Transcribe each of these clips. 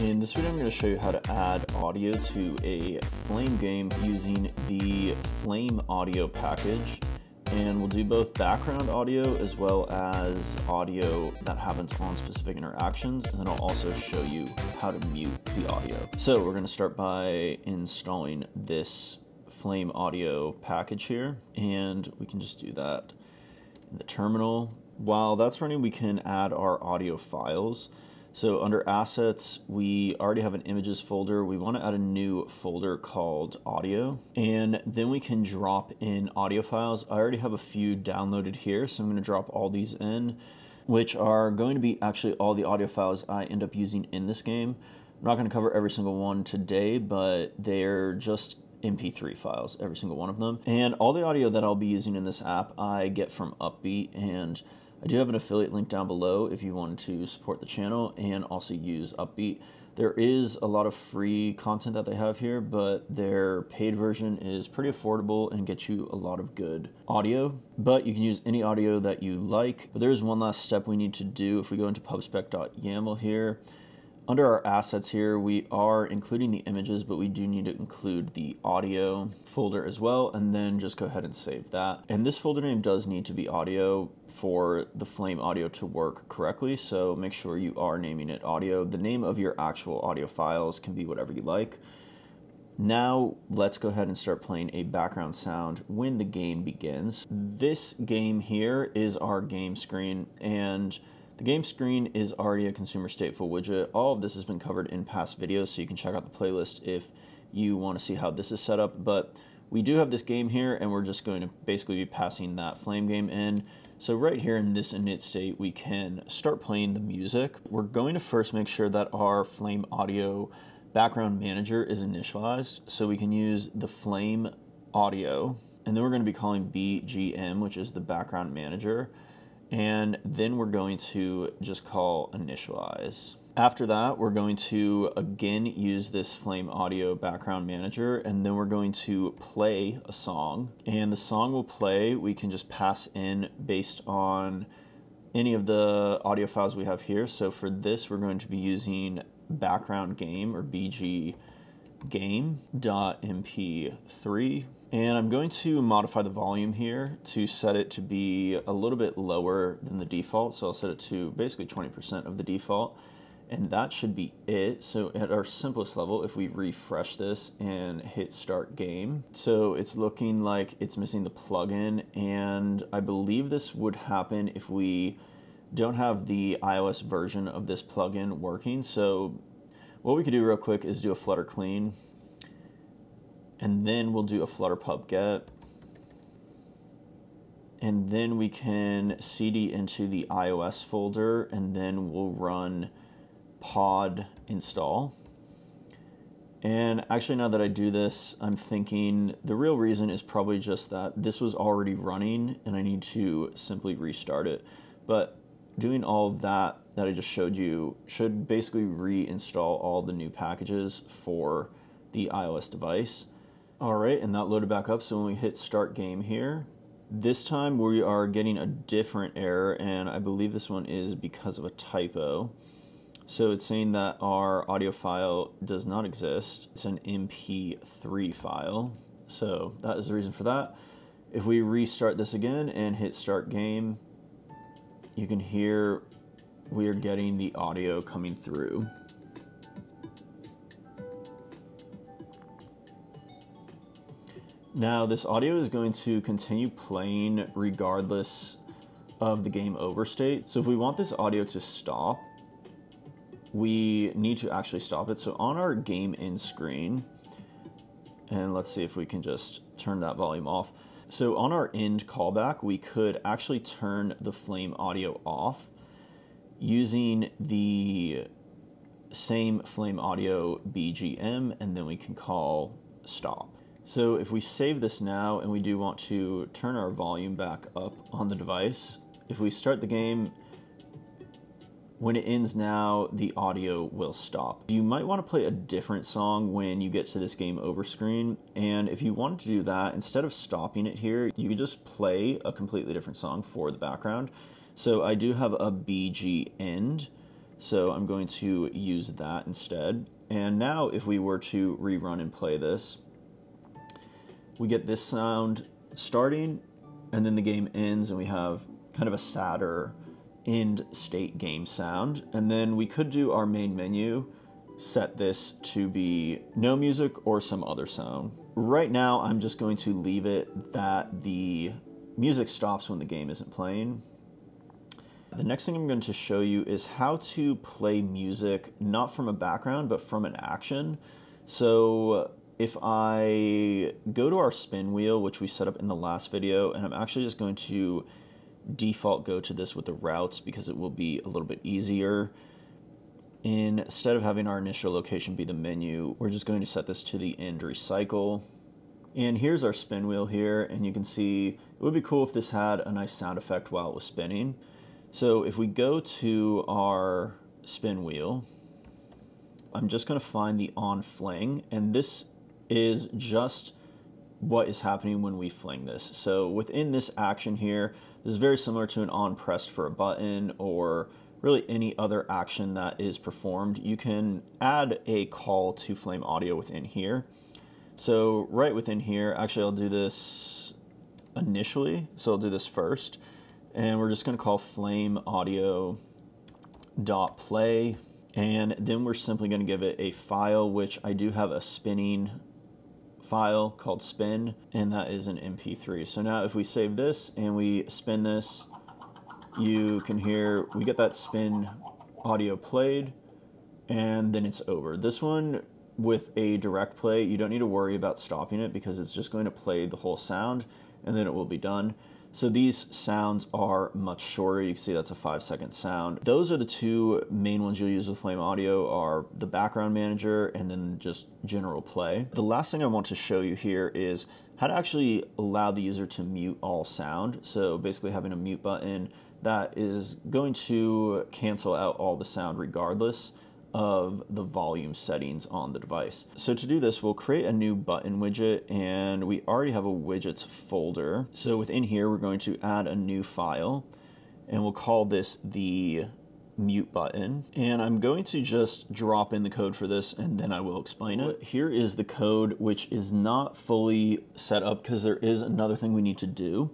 In this video I'm going to show you how to add audio to a Flame game using the Flame audio package and we'll do both background audio as well as audio that happens on specific interactions and then I'll also show you how to mute the audio. So we're going to start by installing this Flame audio package here and we can just do that in the terminal. While that's running we can add our audio files. So under assets, we already have an images folder. We want to add a new folder called audio, and then we can drop in audio files. I already have a few downloaded here, so I'm going to drop all these in, which are going to be actually all the audio files I end up using in this game. I'm not going to cover every single one today, but they're just MP3 files, every single one of them. And all the audio that I'll be using in this app, I get from Uppbeat and I do have an affiliate link down below if you want to support the channel and also use Uppbeat. There is a lot of free content that they have here, but their paid version is pretty affordable and gets you a lot of good audio. But you can use any audio that you like. But there's one last step we need to do. If we go into pubspec.yaml here, under our assets here, we are including the images, but we do need to include the audio folder as well, and then just go ahead and save that. And this folder name does need to be audio for the Flame audio to work correctly, so make sure you are naming it audio. The name of your actual audio files can be whatever you like. Now let's go ahead and start playing a background sound when the game begins. This game here is our game screen and the game screen is already a consumer stateful widget. All of this has been covered in past videos so you can check out the playlist if you want to see how this is set up. But we do have this game here and we're just going to basically be passing that flame game in. So right here in this init state, we can start playing the music. We're going to first make sure that our Flame Audio background manager is initialized. So we can use the Flame Audio, and then we're going to be calling BGM, which is the background manager. And then we're going to just call initialize. After that, we're going to again use this Flame Audio background manager and then we're going to play a song. And the song will play, we can just pass in based on any of the audio files we have here. So for this, we're going to be using background game or BG game.mp3 and I'm going to modify the volume here to set it to be a little bit lower than the default. So I'll set it to basically 20% of the default and that should be it. So at our simplest level, if we refresh this and hit start game, so it's looking like it's missing the plugin, and I believe this would happen if we don't have the iOS version of this plugin working. So what we could do real quick is do a flutter clean, and then we'll do a flutter pub get, and then we can cd into the iOS folder, and then we'll run pod install. And actually now that I do this, I'm thinking the real reason is probably just that this was already running and I need to simply restart it. But doing all of that that I just showed you should basically reinstall all the new packages for the iOS device. All right, and that loaded back up. So when we hit start game here, this time we are getting a different error and I believe this one is because of a typo. So it's saying that our audio file does not exist. It's an MP3 file. So that is the reason for that. If we restart this again and hit start game, you can hear we are getting the audio coming through. Now this audio is going to continue playing regardless of the game over state. So if we want this audio to stop, we need to actually stop it. So on our game in screen, and let's see if we can just turn that volume off. So on our end callback, we could actually turn the flame audio off using the same flame audio BGM, and then we can call stop. So if we save this now and we do want to turn our volume back up on the device, if we start the game when it ends now, the audio will stop. You might want to play a different song when you get to this game over screen, and if you wanted to do that, instead of stopping it here, you could just play a completely different song for the background. So I do have a BG end So I'm going to use that instead. And now if we were to rerun and play this, we get this sound starting and then the game ends and we have kind of a sadder end state game sound. And then we could do our main menu, set this to be no music or some other sound. Right now, I'm just going to leave it that the music stops when the game isn't playing. The next thing I'm going to show you is how to play music, not from a background, but from an action. So if I go to our spin wheel, which we set up in the last video, and I'm actually just going to default go to this with the routes because it will be a little bit easier. Instead of having our initial location be the menu, we're just going to set this to the end recycle. And here's our spin wheel here, and you can see it would be cool if this had a nice sound effect while it was spinning. So if we go to our spin wheel, I'm just going to find the on fling, and this is just what is happening when we fling this. So within this action here, this is very similar to an on pressed for a button or really any other action that is performed. You can add a call to flame audio within here. So right within here, actually I'll do this initially. So I'll do this first and we're just gonna call flame audio dot play and then we're simply going to give it a file which I do have a spinning file called spin, and that is an MP3. So now if we save this and we spin this, you can hear, we get that spin audio played, and then it's over. This one, with a direct play, you don't need to worry about stopping it because it's just going to play the whole sound, and then it will be done. So these sounds are much shorter. You can see that's a five second sound. Those are the two main ones you'll use with Flame Audio are the background manager and then just general play. The last thing I want to show you here is how to actually allow the user to mute all sound. So basically having a mute button that is going to cancel out all the sound regardless of the volume settings on the device. So to do this, we'll create a new button widget and we already have a widgets folder. So within here, we're going to add a new file and we'll call this the mute button. And I'm going to just drop in the code for this and then I will explain it. Here is the code, which is not fully set up because there is another thing we need to do.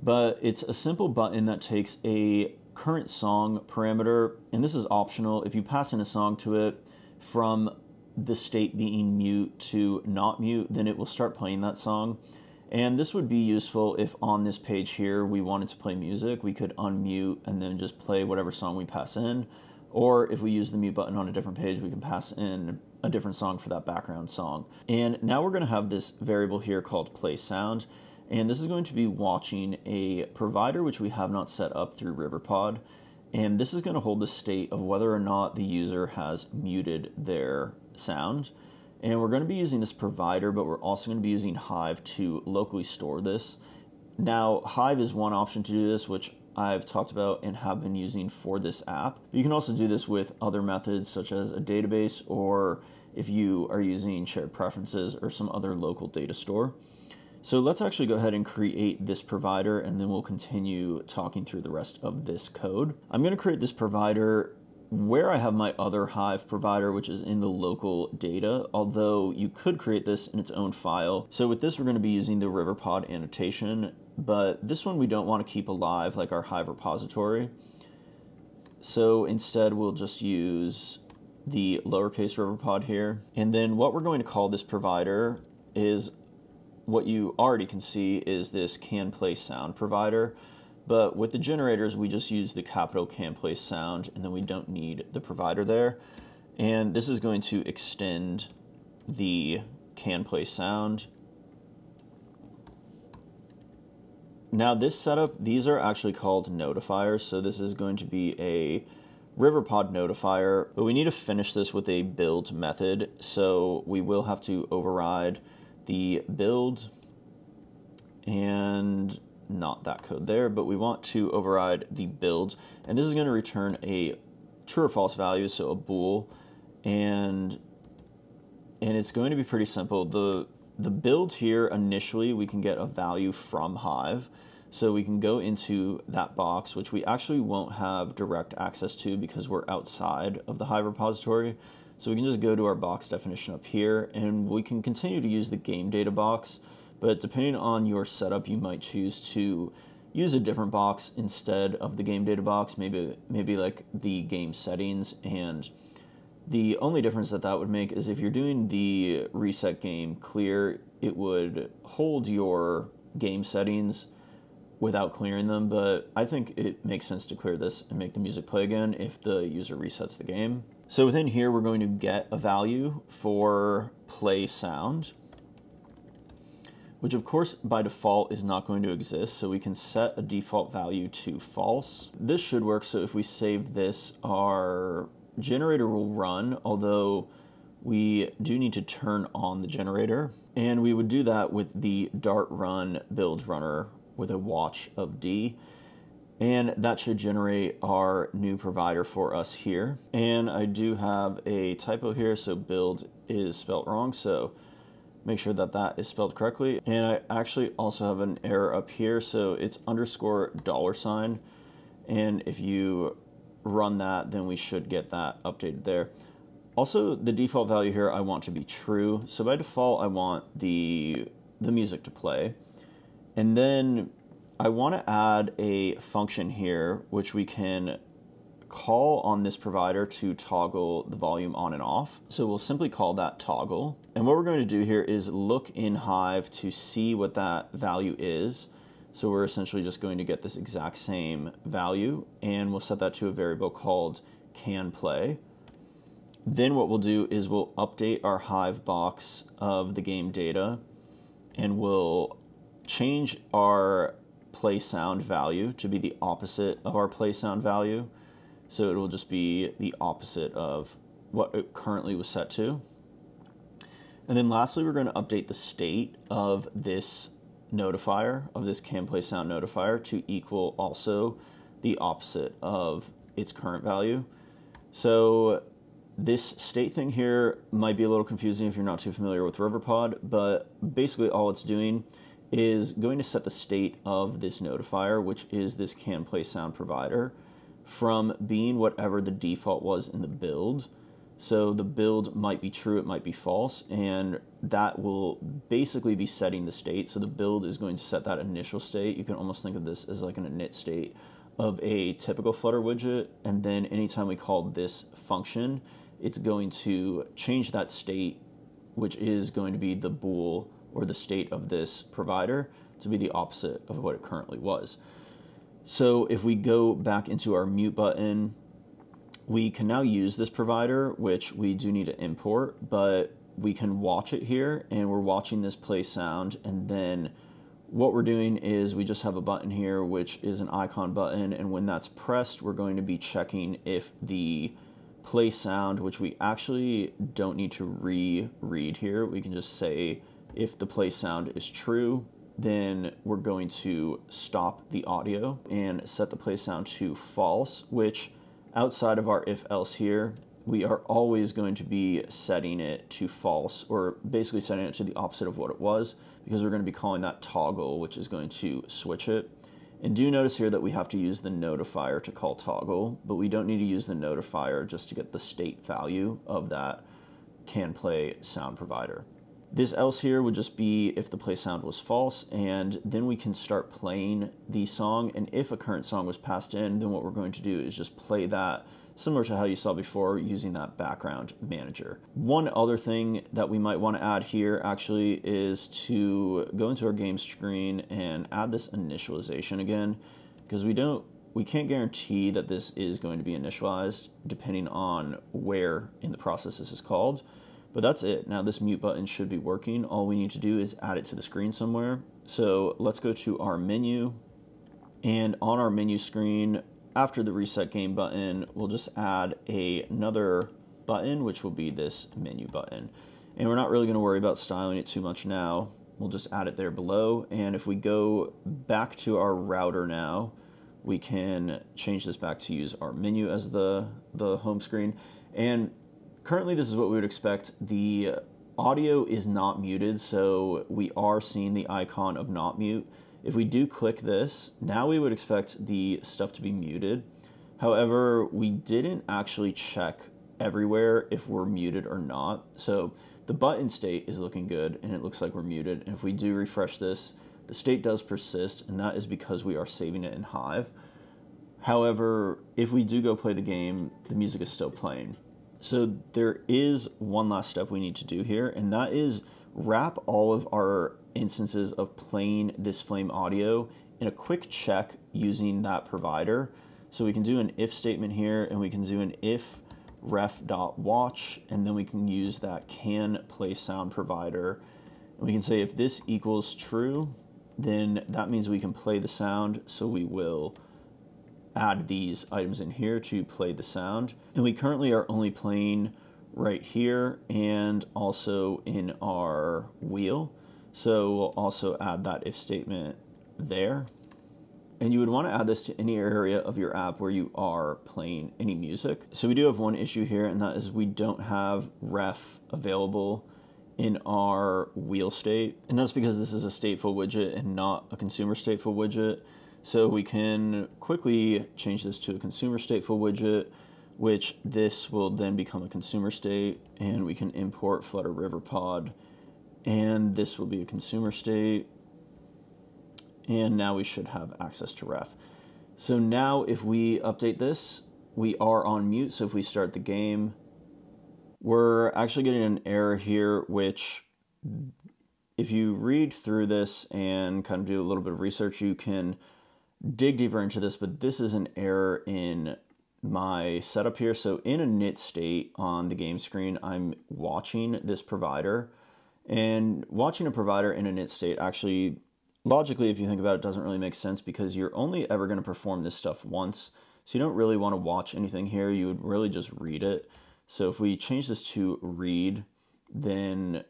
But it's a simple button that takes a current song parameter, and this is optional. If you pass in a song to it from the state being mute to not mute, then it will start playing that song. And this would be useful if on this page here we wanted to play music, we could unmute and then just play whatever song we pass in. Or if we use the mute button on a different page, we can pass in a different song for that background song. And now we're gonna have this variable here called play sound. And this is going to be watching a provider which we have not set up through RiverPod. And this is going to hold the state of whether or not the user has muted their sound. And we're going to be using this provider, but we're also going to be using Hive to locally store this. Now, Hive is one option to do this, which I've talked about and have been using for this app. You can also do this with other methods such as a database or if you are using shared preferences or some other local data store. So let's actually go ahead and create this provider and then we'll continue talking through the rest of this code. I'm going to create this provider where I have my other Hive provider, which is in the local data, although you could create this in its own file. So with this, we're going to be using the RiverPod annotation, but this one we don't want to keep alive like our Hive repository. So instead, we'll just use the lowercase RiverPod here. And then what we're going to call this provider is what you already can see is this can play sound provider. But with the generators, we just use the capital can play sound and then we don't need the provider there. And this is going to extend the can play sound. Now this setup, these are actually called notifiers. So this is going to be a RiverPod notifier, but we need to finish this with a build method. So we will have to override the build and not that code there, but we want to override the build. And this is going to return a true or false value, so a bool. And and it's going to be pretty simple. The the build here initially we can get a value from Hive. So we can go into that box, which we actually won't have direct access to because we're outside of the Hive repository. So we can just go to our box definition up here and we can continue to use the game data box, but depending on your setup, you might choose to use a different box instead of the game data box, maybe maybe like the game settings and the only difference that that would make is if you're doing the reset game clear, it would hold your game settings without clearing them, but I think it makes sense to clear this and make the music play again if the user resets the game. So within here, we're going to get a value for play sound, which of course by default is not going to exist. So we can set a default value to false. This should work. So if we save this, our generator will run, although we do need to turn on the generator. And we would do that with the dart run build runner with a watch of D. And that should generate our new provider for us here. And I do have a typo here, so build is spelled wrong. So make sure that that is spelled correctly. And I actually also have an error up here. So it's underscore dollar sign. And if you run that, then we should get that updated there. Also, the default value here I want to be true. So by default, I want the, the music to play. And then I want to add a function here, which we can call on this provider to toggle the volume on and off. So we'll simply call that toggle. And what we're going to do here is look in Hive to see what that value is. So we're essentially just going to get this exact same value and we'll set that to a variable called can play. Then what we'll do is we'll update our Hive box of the game data and we'll change our play sound value to be the opposite of our play sound value. So it will just be the opposite of what it currently was set to. And then lastly, we're going to update the state of this notifier of this can play sound notifier to equal also the opposite of its current value. So this state thing here might be a little confusing if you're not too familiar with Riverpod, but basically all it's doing is going to set the state of this notifier, which is this can play sound provider, from being whatever the default was in the build so the build might be true, it might be false, and that will basically be setting the state. So the build is going to set that initial state. You can almost think of this as like an init state of a typical Flutter widget. And then anytime we call this function, it's going to change that state, which is going to be the bool or the state of this provider to be the opposite of what it currently was. So if we go back into our mute button, we can now use this provider, which we do need to import, but we can watch it here and we're watching this play sound and then what we're doing is we just have a button here which is an icon button and when that's pressed we're going to be checking if the play sound which we actually don't need to re-read here we can just say if the play sound is true then we're going to stop the audio and set the play sound to false which outside of our if else here, we are always going to be setting it to false or basically setting it to the opposite of what it was because we're going to be calling that toggle, which is going to switch it. And do notice here that we have to use the notifier to call toggle, but we don't need to use the notifier just to get the state value of that can play sound provider. This else here would just be if the play sound was false, and then we can start playing the song. And if a current song was passed in, then what we're going to do is just play that similar to how you saw before using that background manager. One other thing that we might want to add here actually is to go into our game screen and add this initialization again, because we don't we can't guarantee that this is going to be initialized depending on where in the process this is called. But that's it. Now this mute button should be working. All we need to do is add it to the screen somewhere. So let's go to our menu. And on our menu screen, after the reset game button, we'll just add a, another button, which will be this menu button. And we're not really gonna worry about styling it too much now. We'll just add it there below. And if we go back to our router now, we can change this back to use our menu as the, the home screen. And currently this is what we would expect. The audio is not muted, so we are seeing the icon of not mute. if we do click this, now we would expect the stuff to be muted. However, we didn't actually check everywhere if we're muted or not. So the button state is looking good and it looks like we're muted. And if we do refresh this, the state does persist and that is because we are saving it in Hive. However, if we do go play the game, the music is still playing. So there is one last step we need to do here, and that is wrap all of our instances of playing this flame audio in a quick check using that provider. So we can do an if statement here, and we can do an if ref.watch, and then we can use that can play sound provider. And we can say if this equals true, then that means we can play the sound, so we will add these items in here to play the sound. And we currently are only playing right here and also in our wheel. So we'll also add that if statement there. And you would want to add this to any area of your app where you are playing any music. So we do have one issue here, and that is we don't have ref available in our wheel state. And that's because this is a stateful widget and not a consumer stateful widget. So we can quickly change this to a consumer stateful widget, which this will then become a consumer state, and we can import Flutter Riverpod, and this will be a consumer state, and now we should have access to ref. So now if we update this, we are on mute, so if we start the game, we're actually getting an error here, which if you read through this and kind of do a little bit of research, you can dig deeper into this, but this is an error in my setup here. So in an init state on the game screen, I'm watching this provider and watching a provider in an init state actually logically, if you think about it, doesn't really make sense because you're only ever going to perform this stuff once. So you don't really want to watch anything here. You would really just read it. So if we change this to read, then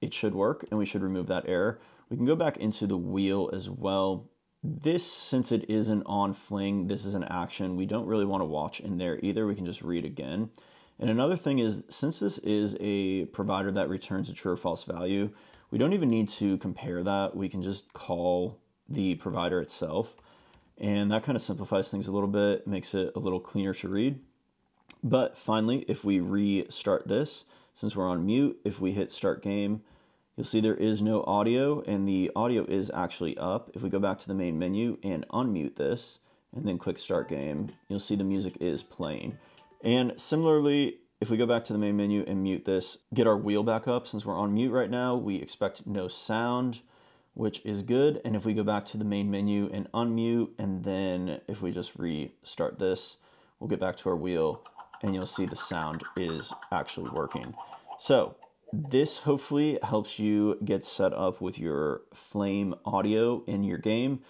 it should work and we should remove that error. We can go back into the wheel as well this, since it isn't on Fling, this is an action. We don't really want to watch in there either. We can just read again. And another thing is, since this is a provider that returns a true or false value, we don't even need to compare that. We can just call the provider itself. And that kind of simplifies things a little bit, makes it a little cleaner to read. But finally, if we restart this, since we're on mute, if we hit start game, You'll see there is no audio and the audio is actually up. If we go back to the main menu and unmute this and then click start game, you'll see the music is playing. And similarly, if we go back to the main menu and mute this, get our wheel back up, since we're on mute right now, we expect no sound, which is good. And if we go back to the main menu and unmute, and then if we just restart this, we'll get back to our wheel and you'll see the sound is actually working. So this hopefully helps you get set up with your Flame audio in your game.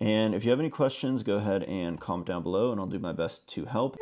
And if you have any questions, go ahead and comment down below and I'll do my best to help.